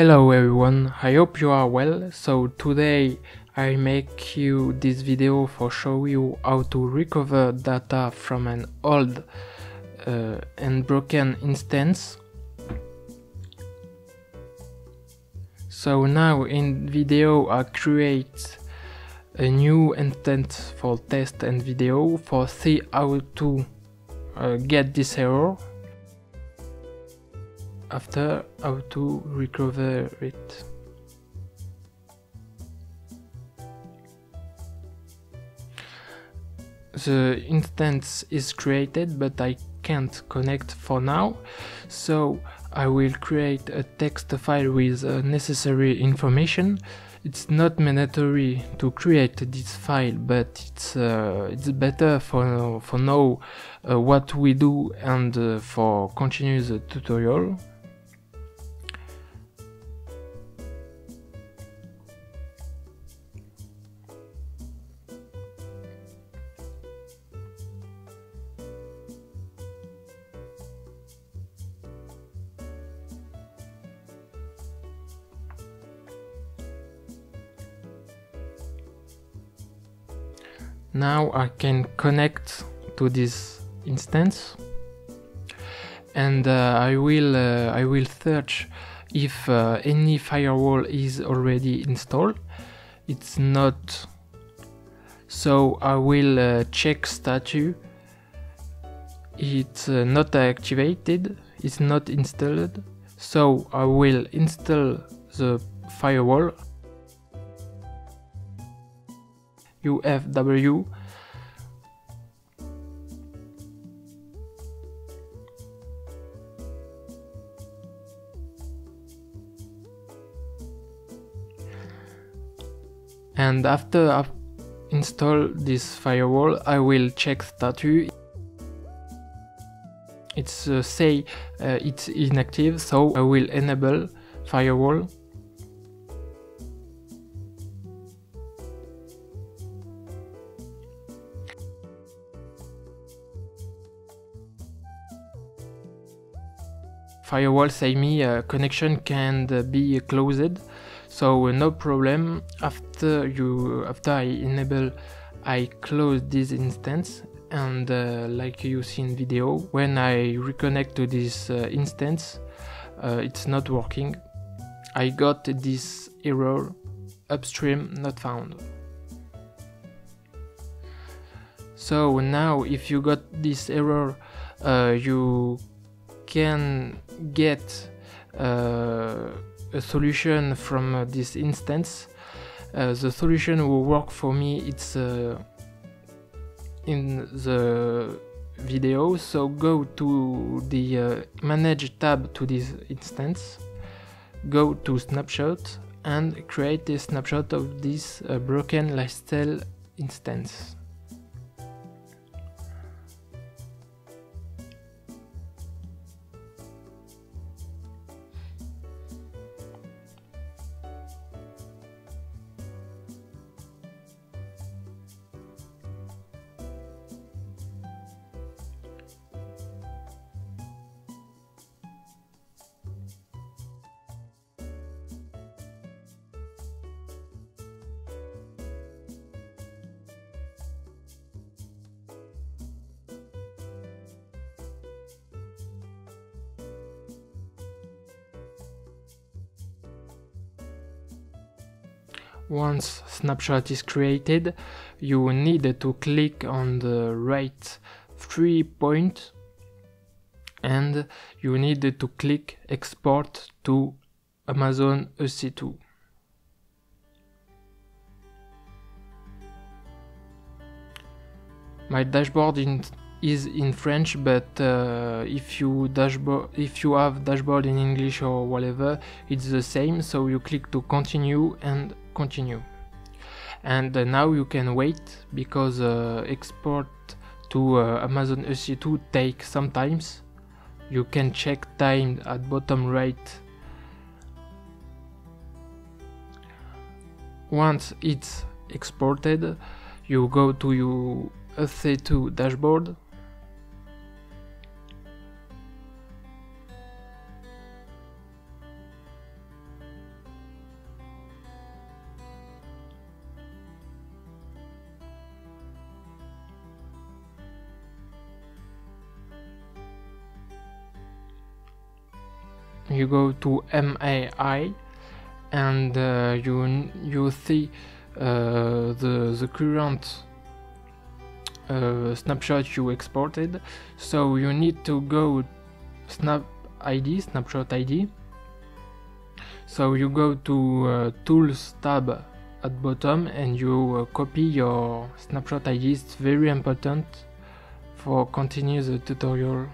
Hello everyone, I hope you are well. So today I make you this video for show you how to recover data from an old uh, and broken instance. So now in video I create a new instance for test and video for see how to uh, get this error after how to recover it. The instance is created but I can't connect for now. So I will create a text file with uh, necessary information. It's not mandatory to create this file but it's uh, it's better for for know uh, what we do and uh, for continue the tutorial now I can connect to this instance. And uh, I will uh, I will search if uh, any firewall is already installed. It's not. So I will uh, check status it's uh, not activated. It's not installed. So I will install the firewall UFW and after I've installed this firewall I will check status it's uh, say uh, it's inactive so I will enable firewall firewall say me uh, connection can be closed. So uh, no problem. After you after I enable I close this instance and uh, like you see in video when I reconnect to this uh, instance uh, it's not working. I got this error upstream not found. So now if you got this error uh, you can get uh, a solution from uh, this instance. Uh, the solution will work for me it's uh, in the video. So go to the uh, manage tab to this instance. Go to snapshot and create a snapshot of this uh, broken Lightsail instance once snapshot is created you need to click on the right three point and you need to click export to Amazon EC2 my dashboard in, is in French but uh, if you dashboard if you have dashboard in English or whatever it's the same. So you click to continue and continue. And uh, now you can wait because uh, export to uh, Amazon EC2 take sometimes. You can check time at bottom right. Once it's exported you go to your EC2 dashboard you go to AMI and uh, you you see uh, the the current uh, snapshot you exported. So you need to go snap ID snapshot ID so you go to uh, tools tab at bottom and you uh, copy your snapshot ID it's very important for continue the tutorial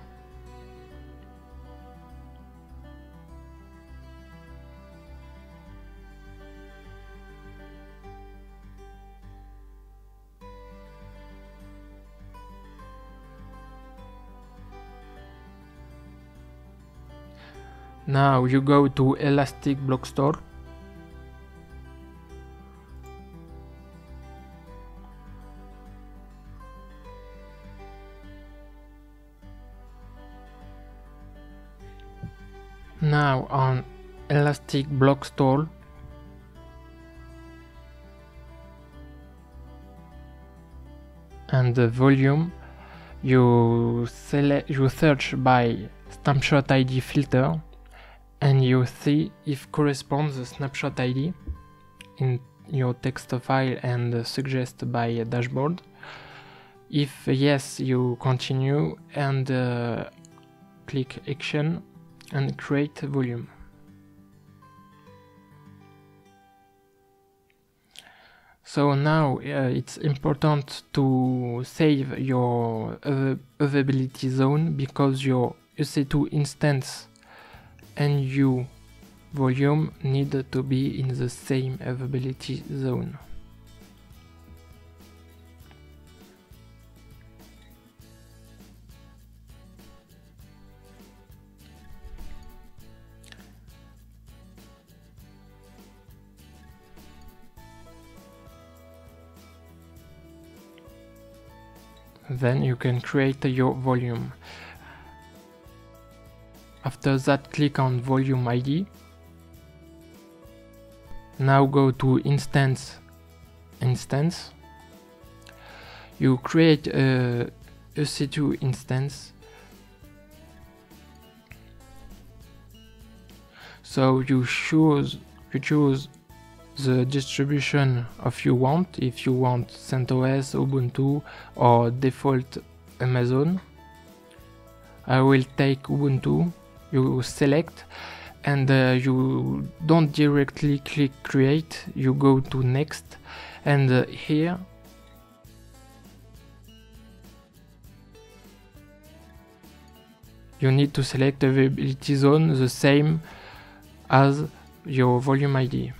Now you go to Elastic Block Store. Now on Elastic Block Store, and the volume, you select you search by snapshot ID filter and you see if corresponds the snapshot ID in your text file and suggest by a dashboard. If yes, you continue and uh, click action and create volume. So now uh, it's important to save your availability zone because your EC2 instance and U volume need to be in the same availability zone. Then you can create your volume. After that click on volume ID. Now go to instance instance. You create a EC2 instance. So you choose you choose the distribution of you want if you want CentOS, Ubuntu or default Amazon. I will take Ubuntu you select and uh, you don't directly click create you go to next. And uh, here you need to select availability zone the same as your volume ID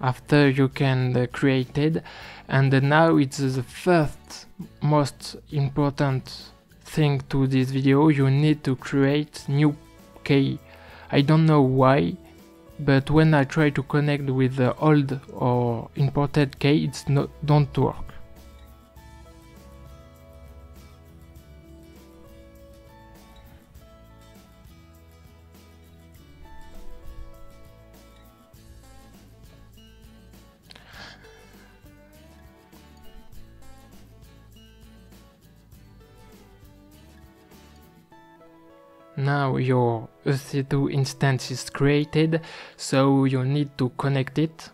after you can uh, create it and uh, now it's the first most important thing to this video. You need to create new key. I don't know why but when I try to connect with the old or imported key it's not don't work Now your EC2 instance is created, so you need to connect it.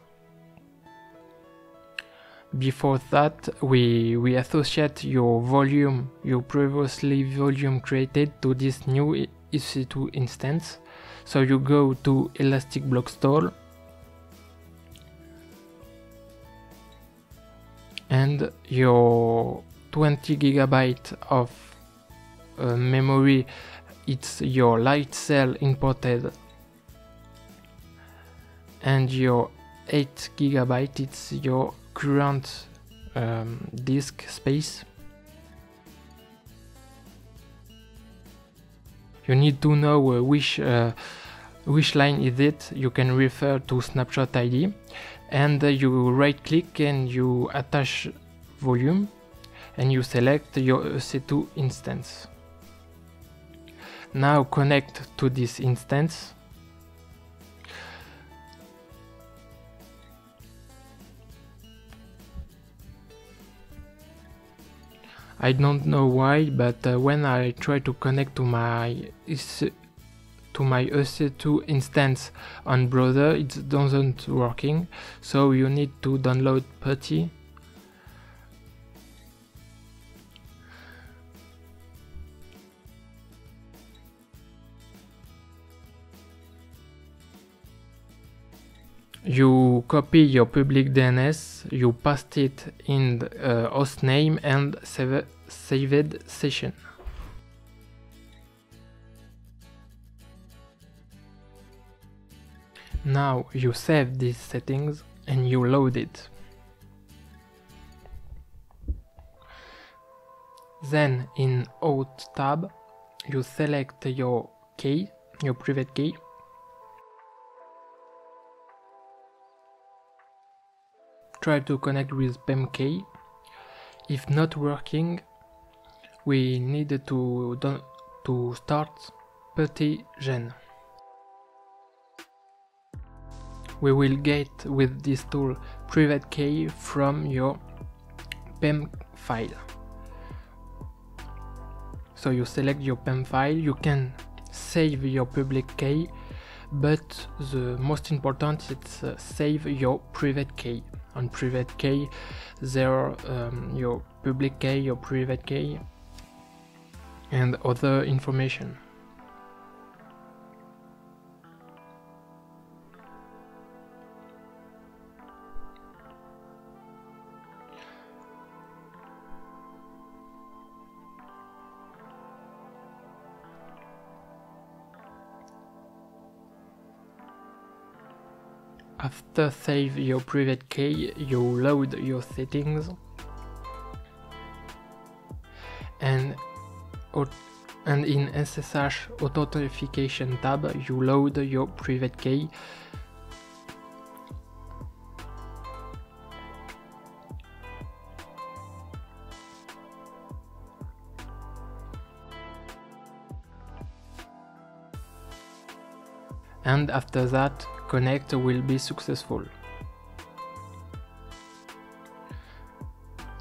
Before that, we, we associate your volume, your previously volume created to this new EC2 instance. So you go to Elastic Block Store and your 20 gigabyte of uh, memory it's your Lightsail imported. And your 8 gigabyte it's your current um, disk space. You need to know uh, which uh, which line is it. You can refer to snapshot id and uh, you right click and you attach volume. And you select your EC2 instance Now connect to this instance. I don't know why, but uh, when I try to connect to my to my EC2 instance on browser, it doesn't working. So you need to download PuTTY. You copy your public DNS, you paste it in the uh, host name and save saved session. Now you save these settings and you load it. Then in Auth tab, you select your key, your private key, try to connect with PEMKey. If not working, we need to, to start PuTTYGen. We will get with this tool private key from your PEM file. So you select your PEM file, you can save your public key, but the most important is uh, save your private key on private key there um, your public key your private key and other information After save your private key, you load your settings. And and in SSH authentication tab you load your private key. And after that connect will be successful.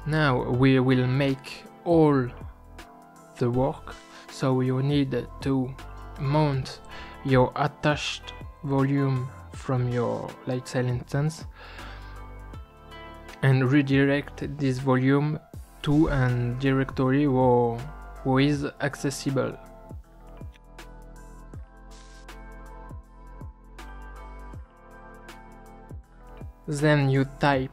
Now we will make all the work so you need to mount your attached volume from your Lightsail instance and redirect this volume to a directory who, who is accessible Then you type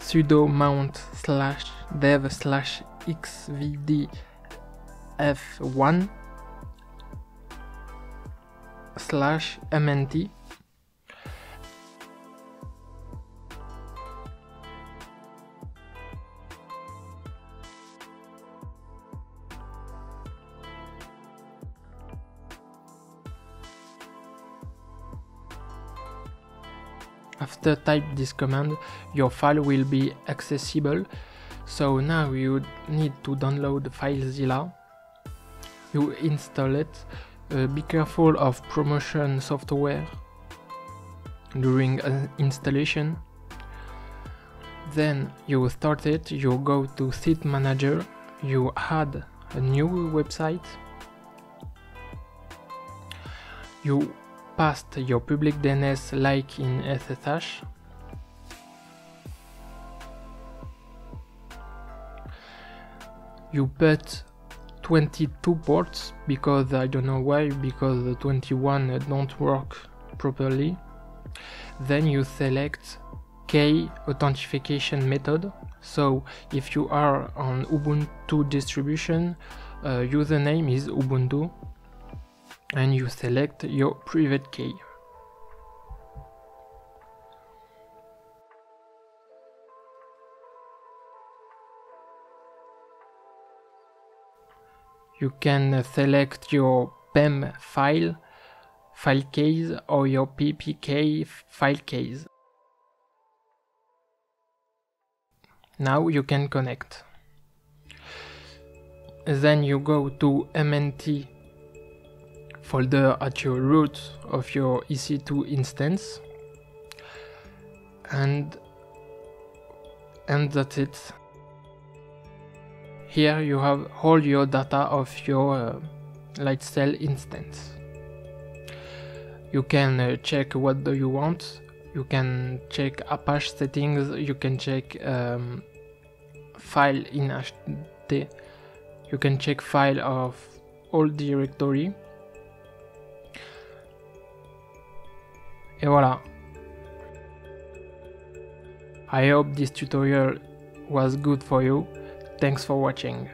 sudo mount slash dev slash xvd f1 slash mnt After type this command, your file will be accessible. So now you need to download FileZilla. You install it. Uh, be careful of promotion software during uh, installation. Then you start it, you go to Site Manager, you add a new website. You past your public DNS like in SSH. You put 22 ports because I don't know why because the 21 don't work properly. Then you select K authentication method. So if you are on Ubuntu distribution, uh, username is Ubuntu and you select your private key. You can select your PEM file, file case or your PPK file case. Now you can connect. Then you go to MNT folder at your root of your EC2 instance. And and that's it. Here you have all your data of your uh, Lightsail instance. You can uh, check what do you want. You can check apache settings. You can check um, file in ht you can check file of all directory et voilà I hope this tutorial was good for you. Thanks for watching.